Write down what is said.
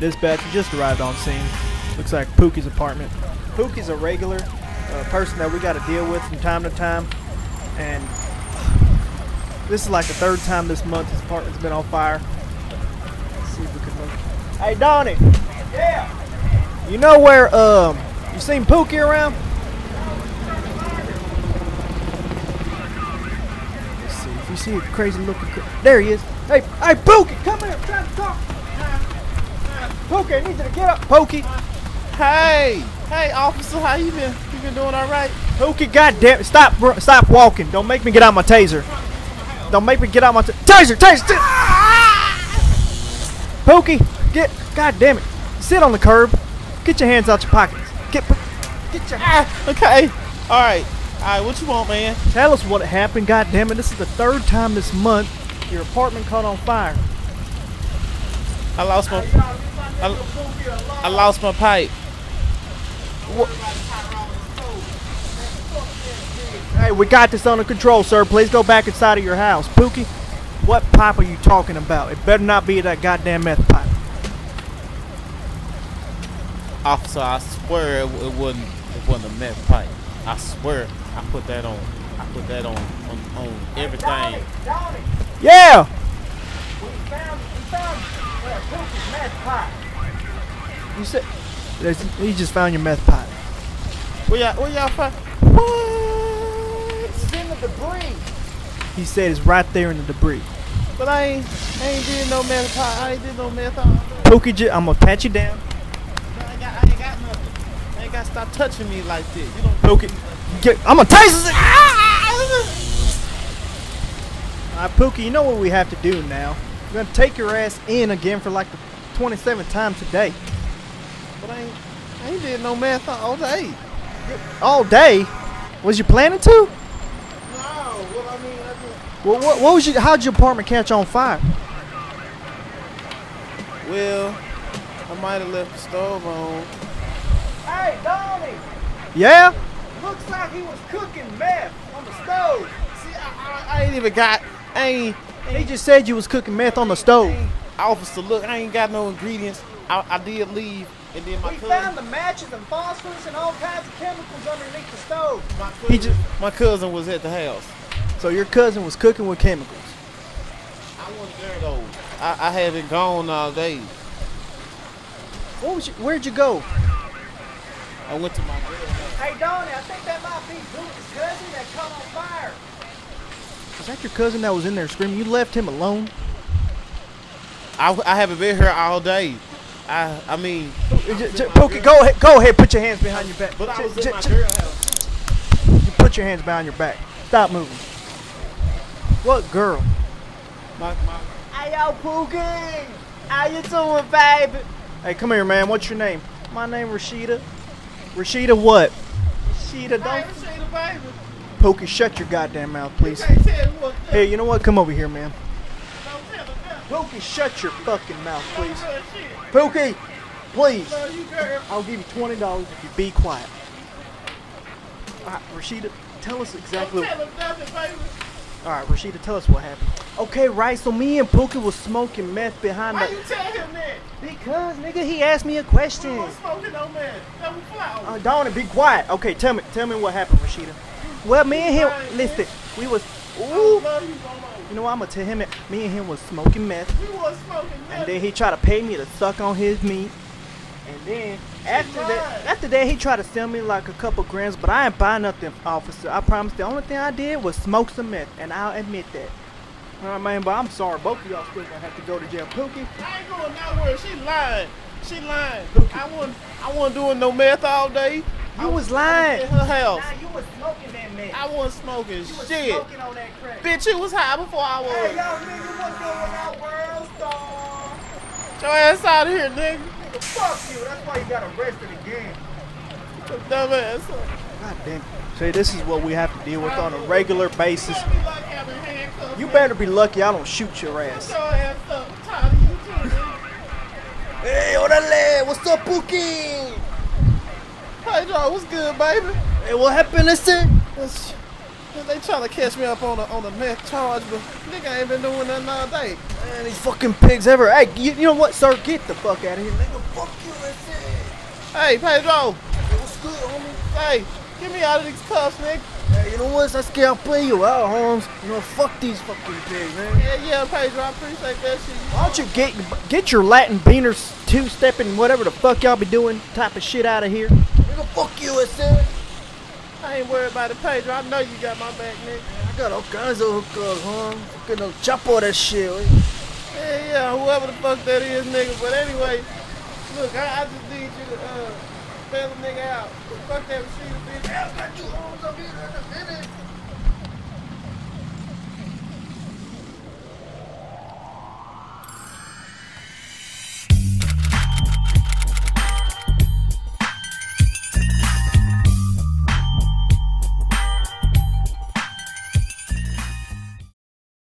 Dispatch, we just arrived on scene. Looks like Pookie's apartment. Pookie's a regular uh, person that we got to deal with from time to time, and this is like the third time this month his apartment's been on fire. Let's see if we can look. Hey, Donnie. Yeah. You know where um you seen Pookie around? Let's see if you see a crazy looking. Cr- there he is. Hey, hey, Pookie, come here. I'm trying to talk. Pookie, I need you to get up. Pookie. Hey, hey, officer, how you been? You been doing all right? Pookie, goddamn, stop, bro, stop walking. Don't make me get out my taser. Don't make me get out my ta- taser, taser, taser. Pookie, get, goddamn it, sit on the curb. Get your hands out your pockets. Get, get your. Ah, okay. All right, all right. What you want, man? Tell us what happened. God damn it, this is the third time this month your apartment caught on fire. I lost my, I, I lost my pipe. Hey, we got this under control, sir. Please go back inside of your house. Pookie, what pipe are you talking about? It better not be that goddamn meth pipe. Officer, I swear it, it wasn't, it wasn't a meth pipe. I swear, I put that on, I put that on, on, on everything. Yeah! You said he just found your meth pipe. Where y'all, where y'all find? What? It's in the debris. He said it's right there in the debris. But I ain't, I ain't did no meth pipe. I ain't did no meth. Pookie, j- I'm gonna pat you down. I ain't got, I ain't got nothing. I ain't got to stop touching me like this. You don't. Pookie, get, I'm gonna taser it. Alright, Pookie, you know what we have to do now. We're gonna take your ass in again for like the 27th time today. But I ain't, I ain't did no meth all day. All day? Was you planning to? No, well, I mean, I just. Well, what, what was you? How'd your apartment catch on fire? Well, I might have left the stove on. Hey, Donnie! Yeah? Looks like he was cooking meth on the stove. See, I, I, I ain't even got. I ain't. He just said you was cooking meth on the stove. Officer, look, I ain't got no ingredients. I, I did leave, and then my We cousin, found the matches and phosphorus and all kinds of chemicals underneath the stove. my He cousin, just, my cousin was at the house. so your cousin was cooking with chemicals. I wasn't there though. I, I haven't gone all day. What was you, where'd you go? I went to my girl house. Hey, Donnie, I think that might be Bootie's cousin that caught on fire. Was that your cousin that was in there screaming? You left him alone? I, I haven't been here all day. I I mean, J- j- Pookie, go ahead, go ahead, put your hands behind your back. but I was J- at my j- girl house. You put your hands behind your back. Stop moving. What girl? My, my, Hey, yo, Pookie! How you doing, baby? Hey, come here, man. What's your name? My name is Rashida. Rashida what? Rashida, don't... ain't say the baby. Pookie, shut your goddamn mouth, please. Can't tell me what. Hey, you know what? Come over here, man. Don't tell the girl. Pookie, shut your fucking mouth, please. Pookie, please. No, you girl. I'll give you twenty dollars if you be quiet. All right, Rashida, tell us exactly. tell him nothing, baby. All right, Rashida, tell us what happened. Okay, right. So me and Pookie was smoking meth behind Why the. you tell him that? Because nigga, he asked me a We question. was smoking no man. That was. Uh, be quiet. Okay, tell me, tell me what happened, Rashida. Well, me and him, listen, we was. Ooh. You, know what? I'm gonna tell him. that Me and him was smoking meth, We was smoking and then he tried to pay me to suck on his meat. And then after that, after that, he tried to sell me like a couple grams, but I ain't buy nothing, officer. I promise. The only thing I did was smoke some meth, and I'll admit that. All right, man, but I'm sorry. Both of y'all still gonna have to go to jail. Pookie, I ain't going nowhere. She lying. She lying. Pookie. I wasn't. I wasn't doing no meth all day. I you was At lying. her house. you was smoking that meth. I wasn't smoking shit. on that crack. Bitch, it was high before I was. Hey, yo, nigga, what's going on, world star? Get your ass out of here, nigga. Nigga, fuck you. That's why you got arrested again. Dumb ass. God damn. It. See, this is what we have to deal with on a regular basis. Don't be like having handcuffs. You better be lucky I don't shoot your ass. your ass up. I'm tired of you too, nigga. Hey, orale, what's up, Pookie? Hey, Joe, what's good, baby? Hey, what happened? That's- They trying to catch me up on a on a meth charge, but nigga ain't been doing nothing all day. Man, these fucking pigs ever. Hey, you, you know what, sir? Get the fuck out of here, nigga. Fuck you, that's it. Hey, Pedro. What's good, homie? Hey, get me out of these cuffs, nigga. Hey, you know what? Get out play you out, Holmes. You know, fuck these fucking pigs, man. Yeah, yeah, Pedro. I appreciate that shit. Why don't you get get your Latin beaners, two stepping, whatever the fuck y'all be doing, type of shit out of here? Nigga, fuck you, I said. I ain't worried about the Pedro. I know you got my back, nigga. I got all kinds of hookups, huh? Fucking no chop all that shit. Yeah, yeah, whoever the fuck that is, nigga. But anyway, look, I, I just need you to uh, bail a nigga out. Fuck that receiver, bitch. I got you, Holmes. I'll be in a minute.